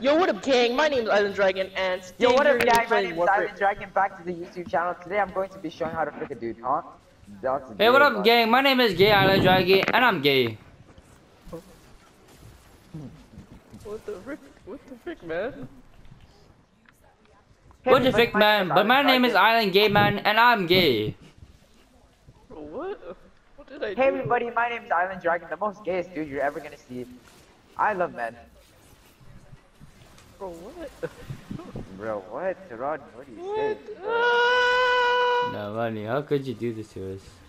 Yo, what up, gang? My name's Island Dragon, and Yo, what up, today guys? we're My playing name is Warframe- Island Dragon. Back to the YouTube channel. Today, I'm going to be showing how to flick a dude, huh? That's Hey, what up, but- gang? My name is Gay Island Dragon, and I'm gay. What the frick? What the frick, man? Hey, What the frick, man? But my name is Island Gay Man, and I'm gay. What? What did I do? Hey, everybody. My name is Island Dragon, the most gayest dude you're ever gonna see. I love men. Bro, what? Bro, what? Rodney, what do you say? What? Ah! No, Rodney, how could you do this to us?